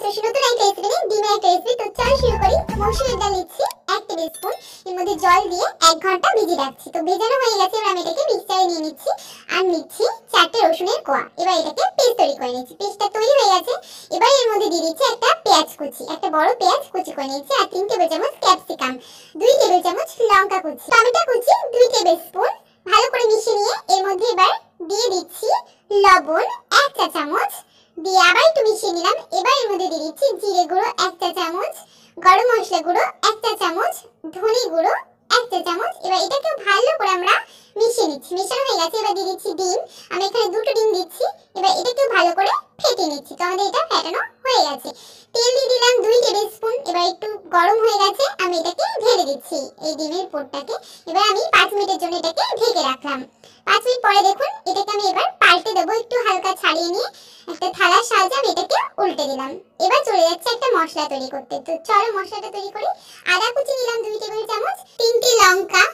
নতুন একটা রেসিপি নিয়ে রেসিপি তো শুরু করি। নিচ্ছি, এক স্পুন। এর মধ্যে জল দিয়ে এক ঘণ্টা ভিজিয়ে রাখছি। তো ভেজানো হয়ে গেছে, এবার আমি এটাকে মিক্সচারে নিয়ে নিচ্ছি। আর নিচ্ছি চারটে রসুনের কোয়া। এবার এটাকে পেস্ট তৈরি করে নিচ্ছি। পেস্টটা তৈরি হয়ে গেছে। এবার এর মধ্যে দিয়ে দিচ্ছি একটা পেঁয়াজ কুচি। একটা বড় পেঁয়াজ কুচি করে নিচ্ছি, আর তিন টেবিল চামচ ক্যাপসিকাম দুই টেবিল চামচ লঙ্কা কুচি। টমেটো কুচি, দুই টেবিল স্পুন ভালো করে মিশিয়ে নিয়ে এর মধ্যে এবার দিয়ে দিচ্ছি লবণ, এক চা চামচ দিয়ে আবার একটু মিশিয়ে নিলাম। এবার এর মধ্যে দিয়ে দিচ্ছি জিরে গুঁড়ো, এক চামচ, গরম মশলা গুঁড়ো, এক চা চামচ, ধনে গুঁড়ো, এক চা চামচ। এবার এটাকে ভালো করে আমরা মিশিয়ে নিচ্ছি। মেশানো হয়ে গেছে, এবার দিয়ে দিচ্ছি ডিম। আমি এখানে দুটো ডিম দিচ্ছি। এবার এটাকেও ভালো করে ফেটে নিচ্ছি। তো আমাদের এটা ফেটানো হয়ে গেছে। তেল দিয়ে দিলাম দুই টেবিল স্পুন। এবার একটু গরম হয়ে গেছে, আমি এটাকে ঢেলে দিচ্ছি এই ডিমের পোটটাকে এবার আমি পাঁচ মিনিটের জন্য এটাকে ঢেকে রাখলাম। পাঁচ মিনিট পরে দেখুন, এটাকে আমি এবার পাল্টে দেবো একটু হালকা ছাড়িয়ে নিয়ে একটা থালার সাহায্যে আমি এটাকে উল্টে দিলাম। এবার চলে যাচ্ছে একটা মশলা তৈরি করতে। তো চলো মশলাটা তৈরি করি। আদা কুচি নিলাম দুই টেবিল চামচ, তিনটে লঙ্কা,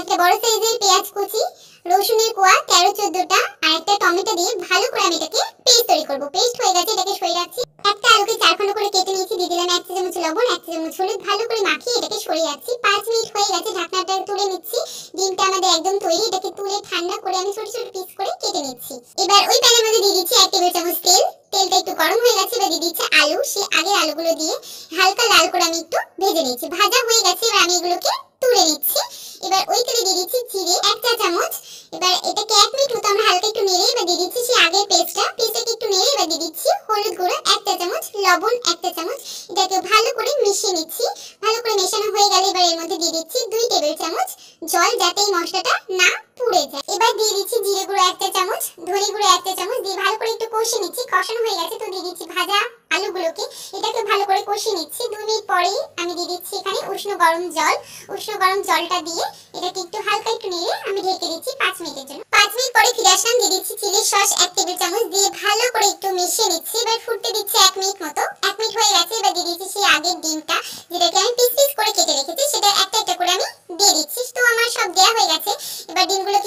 একটা বড় সাইজের পেঁয়াজ কুচি, রসুনের কোয়া, তেরো চোদ্দটা, আর একটা টমেটো দিয়ে ভালো করে আমি এটাকে পেস্ট তৈরি করব। পেস্ট হয়ে গেছে, এটাকে সরিয়ে রাখছি। একটা আলুকে চারখন্ড করে কেটে নিয়েছি, দিয়ে দিলাম এক চামচ লবণ, এক চামচ হলুদ, ভালো করে মাখিয়ে এটাকে সরিয়ে রাখছি। পাঁচ মিনিট হয়ে গেছে, ঢাকনাটা তুলে নিচ্ছি। ডিমটা আমাদের একদম তৈরি, এটাকে তুলে ঠান্ডা করে আমি ছোট ছোট পিস করে কেটে নিচ্ছি। এবার ওই প্যানের মধ্যে দিয়ে দিচ্ছি এক টেবিল চামচ তেল। তেলটা একটু গরম হয়ে গেছে, এবার দিয়ে দিচ্ছি আলু। সে আগের আলুগুলো দিয়ে হালকা লাল করে আমি একটু ভেজে নিচ্ছি ভাজা হয়ে গেছে, এবার আমি এগুলোকে তুলে নিচ্ছি। এবার ওই তেলে দিয়ে দিচ্ছি জিরে এক চা চামচ। এবার এটাকে এক মিনিট মতো আমরা হালকা একটু নেড়ে এবার দিয়ে দিচ্ছি সেই আগের পেস্টটা। পেস্টটাকে একটু নেড়ে এবার দিয়ে দিচ্ছি হলুদ গুঁড়ো এক চা চামচ, লবণ এক চা চামচ। এটাকে ভালো করে মিশিয়ে নিচ্ছি। ভালো করে মেশানো হয়ে গেলে এবার এর মধ্যে দিয়ে দিচ্ছি দুই টেবিল চামচ জল যাতে এই মশলাটা না পুড়ে যায়। এবার দিয়ে দিচ্ছি জিরে গুঁড়ো এক চা চামচ, ধনে গুঁড়ো এক চা চামচ দিয়ে ভালো করে একটু কষিয়ে নিচ্ছি। কষানো হয়ে গেছে তো দিয়ে দিচ্ছি ভাজা আলুগুলোকে। এটাকে ভালো করে কষিয়ে নিচ্ছি। দুই মিনিট পরেই আমি দিয়ে দিচ্ছি এখানে উষ্ণ গরম জল। উষ্ণ গরম জলটা দিয়ে এটাকে একটু হালকা একটু নেড়ে আমি ঢেকে দিচ্ছি পাঁচ মিনিটের জন্য। পাঁচ মিনিট পরে ফিরে আসলাম, দিয়ে দিচ্ছি চিলি সস এক টেবিল চামচ দিয়ে ভালো করে একটু মিশিয়ে নিচ্ছি। এবার ফুটতে দিচ্ছি এক মিনিট মতো। এক মিনিট হয়ে গেছে, এবার দিয়ে দিচ্ছি সেই আগের ডিমটা, যেটাকে আমি পিস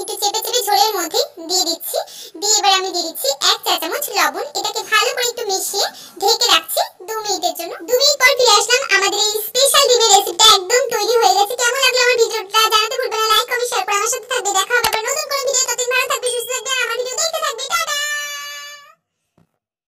একটু চেপে চেপে ঝোলের মধ্যে দিয়ে দিচ্ছি। দিয়ে এবার আমি দিয়ে দিচ্ছি এক চা চামচ লবণ। এটাকে ভালো করে একটু মিশিয়ে